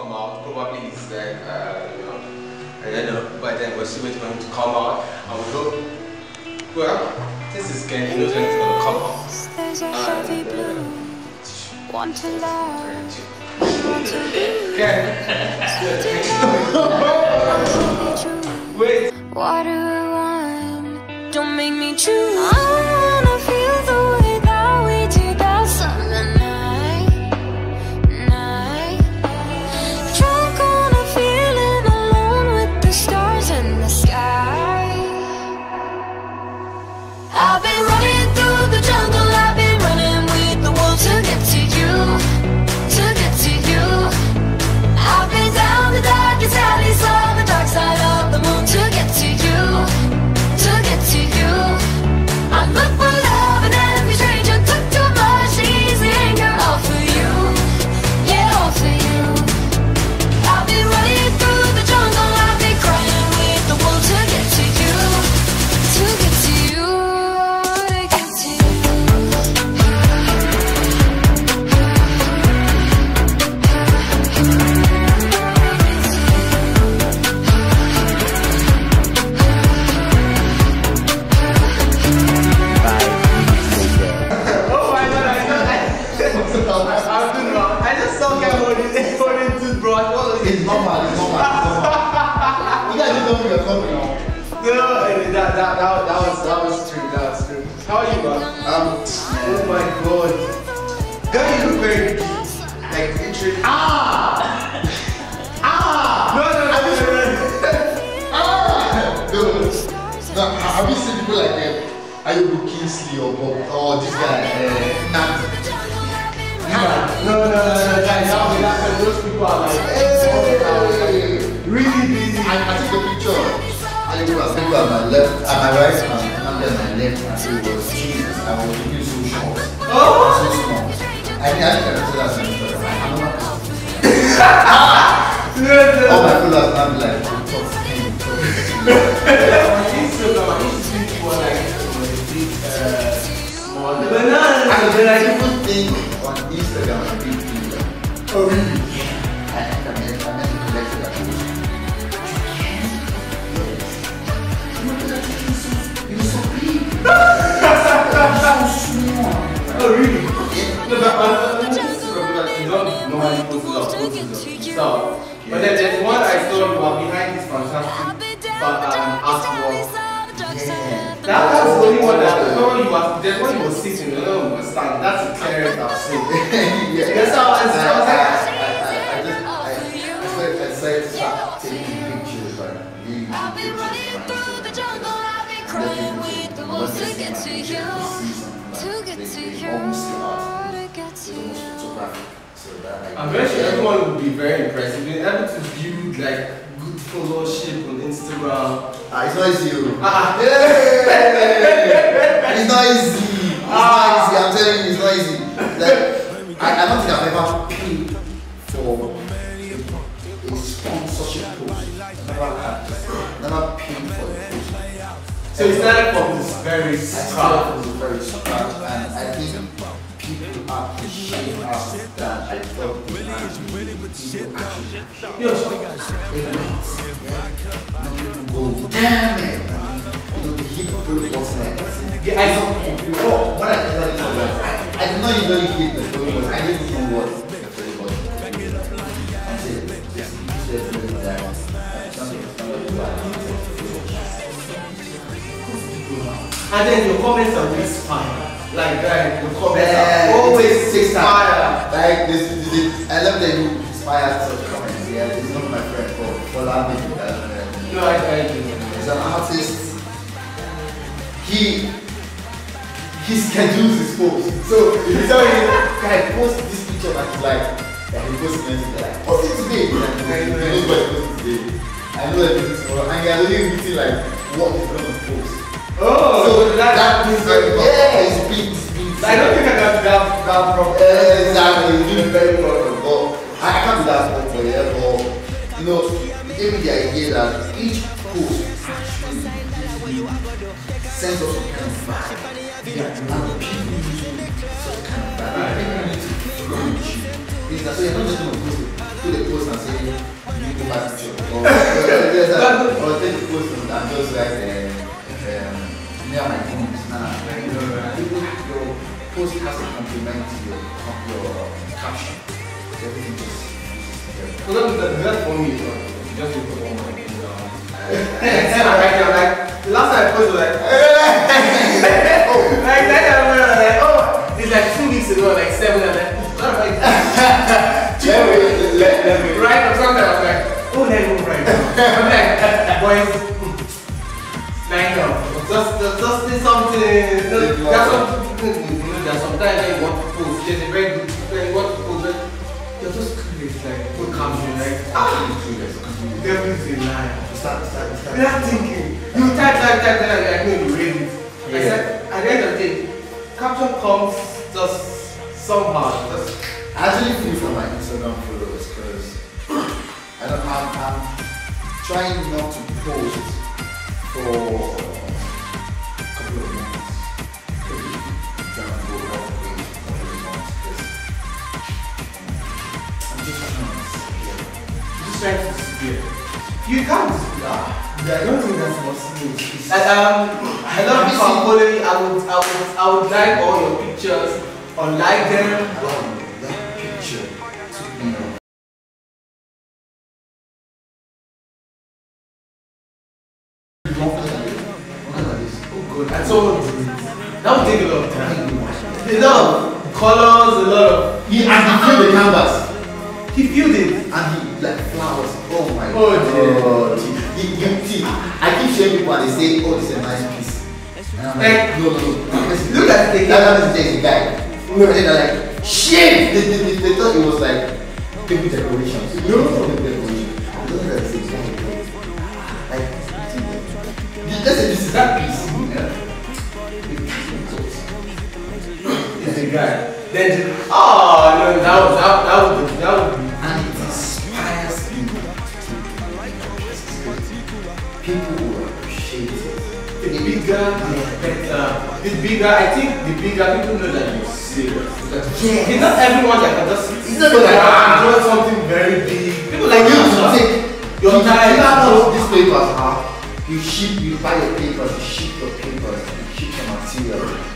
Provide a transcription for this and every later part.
come out. Probably it's like, uh, you know, I don't know. But then we're still waiting for him to come out. And we hope, well, this is Ken. He knows when it's going to come out. There's a heavy blue. Want to love, Ken. Wait. water or wine. Don't make me choose. Ayobu Kingsley or Bob or this guy, uh, Nat? No, no, no, no, guys. Now we laugh at those people are like, hey, really busy. I, I took a picture. Ayobu was people at my left, at my right hand, and I'm at my left hand. It was Jesus. I was looking so short. Oh! So small. I think I can tell that Instagram. I'm not No, no, All my followers now be like, no, And no, then I like, even think on Instagram I'm big deal. oh really? I think I'm meant I'm meant to collect that post. Yes. You're so big. You're so small. Oh really? Yeah. No, but on Instagram, you don't normally post a lot of photos of stuff. But then there's one I saw you are behind this fantastic the other one was standing. That's the clearest I've seen. yeah. Yes, I was- I was like- I, I, I, I just, I, I said, I said, start taking pictures, like, really I've been running through the jungle, I've been crying with the wolves to get to you, to get to you, to get to you. I'm very sure everyone would be very impressed. If You've been able to build like good followership on Instagram. Ah, it's not easy. oh. Ah, Hey! It's not easy. It's not easy. I'm telling you, it's not easy. Like, I, I don't think I've ever paid for a sponsorship post. Never had. Never paid for a post. so it started from this very I start. started from the very start, and I think people appreciate us that I thought. People actually Yo, go, damn it! You know, the hip hop not the but I didn't know what the story was. I said, this is that. something- something like And then your comments are always fire. Like that, your comments Yeah, are always six fire. Like this, this, this, I love that you inspire such comments. Yeah, this is not my friend for for laughing that. Uh, No, I do. he's an artist. He he schedules his posts. So if you tell him, guy, post this picture that you like, and he posts it like, post it today. He knows what he posts today. I know everything tomorrow, and you're already meeting like what he's gonna post. Oh, so that, that is means very that yeah, it's big, it's big. I don't think I got that that from Exactly, it's doing very well. But I I can't be that small for you, but you know, it gave me the idea that each post actually gives you sense of some kind of vibe that now you. Just to post it, you just like, near my. Like, you know, your post has to complement your, your caption. So that, for me, just like, last time I posted, like, oh, like that time when I was like, oh, it's like two weeks ago, like seven, and like, let me let, let me right or something, I was like, oh, let go right. I'm like, boys, hmm, line. Just, just, just do something. There's some, you know, there's sometimes when you want to post, there's a very good, when you want to post, but you're just curious, like, put caption, like, ah, devil's a liar. start start start. Without thinking, you type, type, type, type, like, no, you read it. I Yeah. said, at the end of the day, caption comes just somehow, just I actually feel for my Instagram followers because I don't I'm, I'm trying not to post for a couple of months. Maybe down the road, one week, couple of months, I'm just trying to disappear. just trying to disappear. You can't ah. Disappear. I don't think that's possible. Um, lot of people following you. I would, I would, I would like all your pictures, or like them. Wow, that picture took me off. Look at this. Oh and so that would take a lot of time. A lot of colors, a lot of. He and he filled the canvas He filled it. Oh my Oh, dear. He, he, he, I keep showing people and they say, oh, this is a nice piece. And I'm like, no, no, no. Look at the guy is just a guy. No, and they're like, shit! They, they, they, they thought it was like table decoration. You know, table decoration. I don't know that it's a guy. Like, let's say this is that piece. Yeah. It's a guy. Then, oh no, that was that, that be that would people will appreciate it The bigger, the better. The bigger, I think the bigger people know that you're serious. Yes. It's not everyone that can just. It's not like I'm doing something very big. People like you to take your you time. you know these papers are you ship you buy your papers you ship your papers you ship your material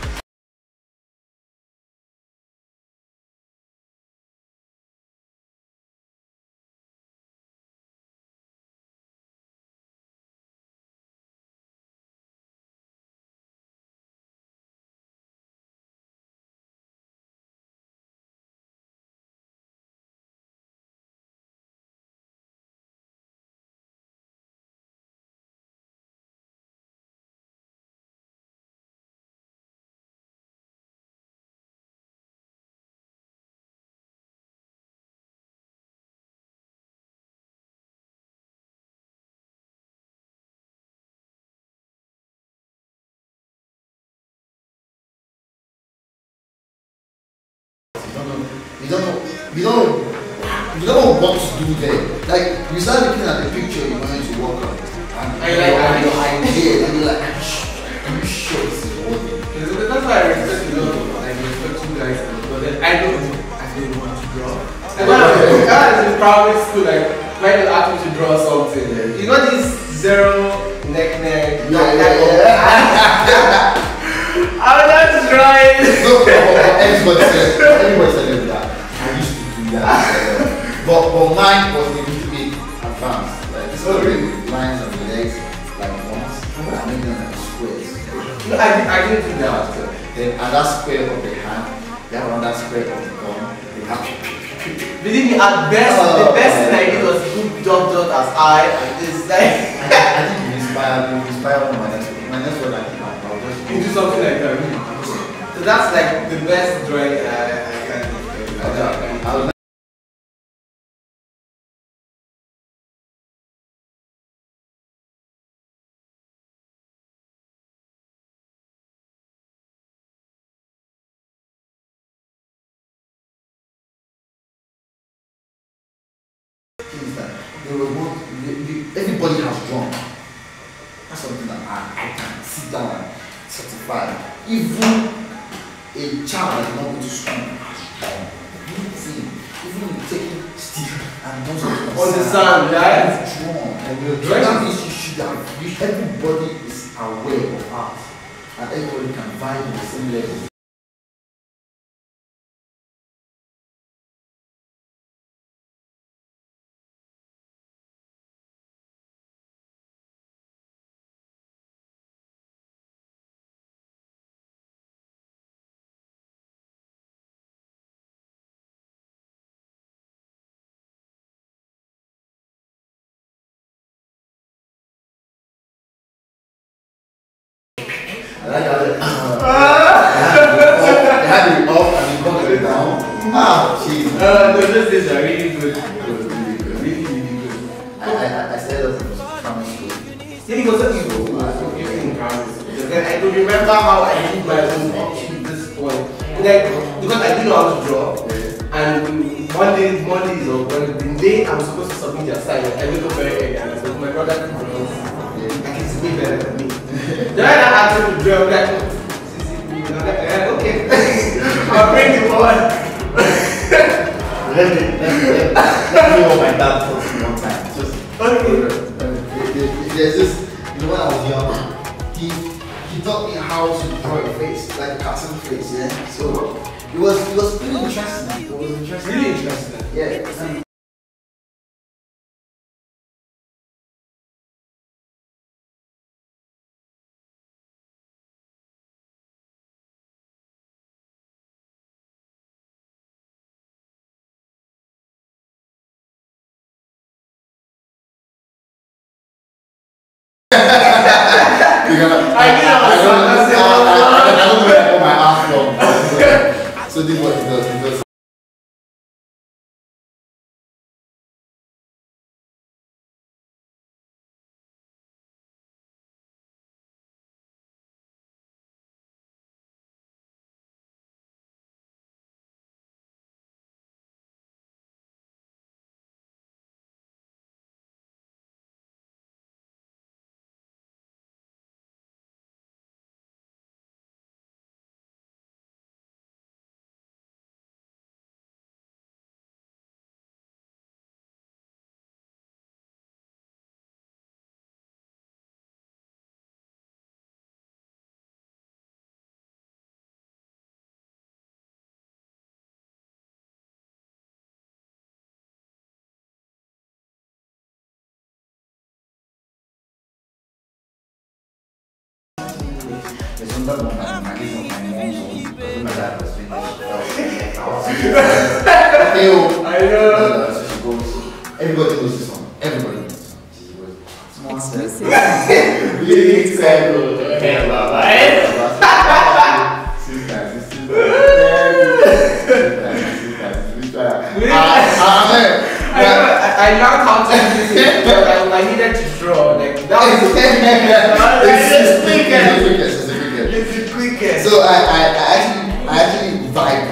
you don't know you don't know what to do there like you start looking at the picture you're going to work on and And you're like, your, "Ah, your idea and you're like are you sure are you sure this is worth it Yes, That's why I respect a lot of like respect you guys, but then I don't I don't know how to draw. And when I was I in primary school, like when they asked me to draw something, like, you know this zero neck neck. Yeah, like, yeah, yeah. I was just drawing. No, everybody said, everybody said like once, made like squares. No, I, didn't- I didn't do that. Then, and that square of the hand, have another square of the gun, they have Believe me, at best, the Oh, best thing I did was put dot dot as I and this like I, I think you inspired you inspired me my next one. My next one, I think I'll just do something like that. So that's like the best drawing I, I can do. I can- I'll, I'll things they were both, everybody has drawn. That's something that I, I can sit down and certify. Even a child is not going to school has. Anything, even taking stick and most of oh, On the sand, right? And you're So drawing. that means you should have, you, everybody is aware of art. And everybody can in the same level. I did my own up to this point. Like, because I didn't know how to draw. And Monday, Mondays or when the day I'm supposed to submit the assignment, I wake up very early and I my brother can pronounce. Like, he's way better than me. Then I asked him to draw, I'm like, "Yeah, okay. I'll bring the board. Let me, let me, let me, let me my dad me one time. Just, Okay. uh, there's this, you know, when I was young, he, he taught me how to draw a face, like a cartoon face, yeah? So, it was, it was pretty interesting. It was interesting. Really interesting. Yeah. Um, I from. So this is what it does. Was finished, I. I know. Everybody knows this. Everybody knows this Exclusive. To do this because I, I needed to draw. Like, that was the It's It's. It's. It's. So I, I, I actually I actually vibe